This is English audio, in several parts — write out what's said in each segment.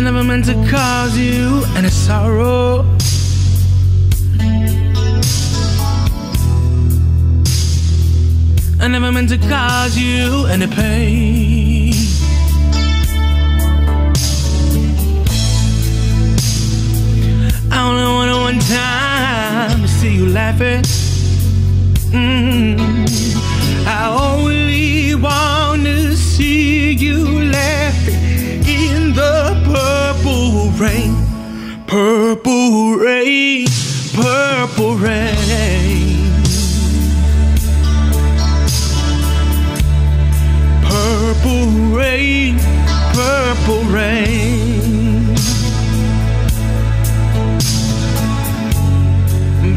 never meant to cause you any sorrow. I never meant to cause you any pain. I only wanted one time to see you laughing. Purple rain, purple rain. Purple rain, purple rain.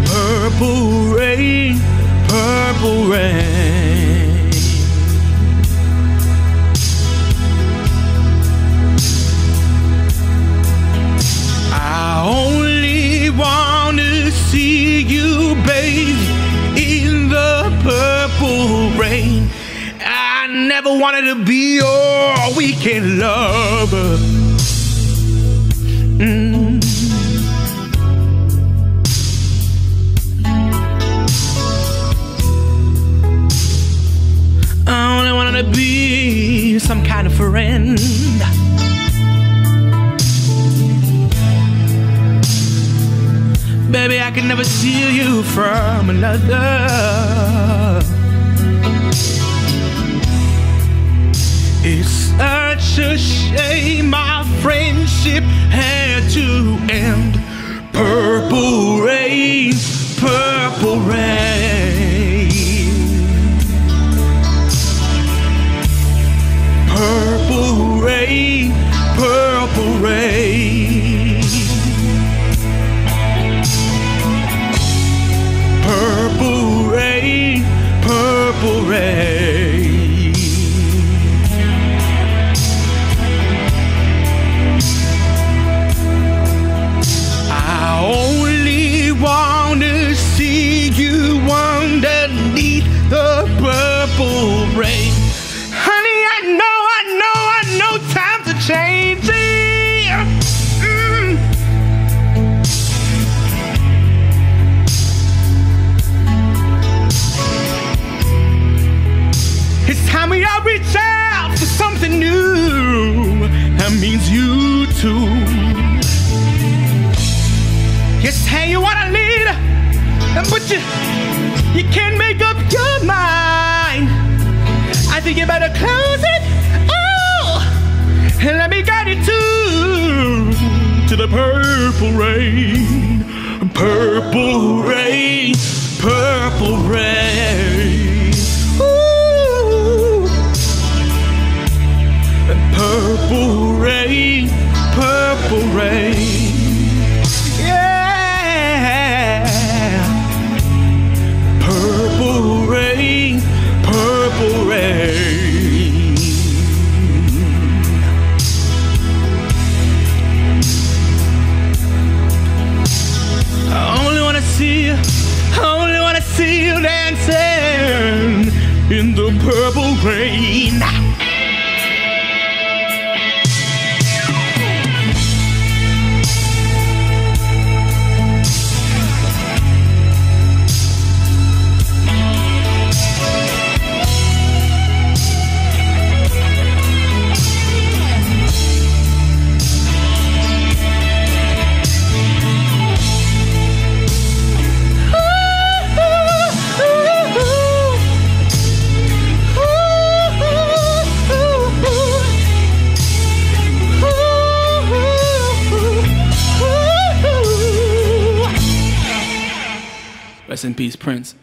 Purple rain, purple rain. Rain. I never wanted to be your weekend lover. Mm. I only wanted to be some kind of friend. Baby, I can never steal you from another. It's such a shame my friendship had to end. Purple rain, purple rain. Honey, I know, I know, I know times are changing. Mm. It's time we all reach out for something new. That means you too. You say you wanna lead, but you you can't make up your mind. I you better close it. Oh, and let me guide you to to the purple rain, purple rain, purple rain. See only wanna see you dancing in the purple rain. Rest in peace, Prince.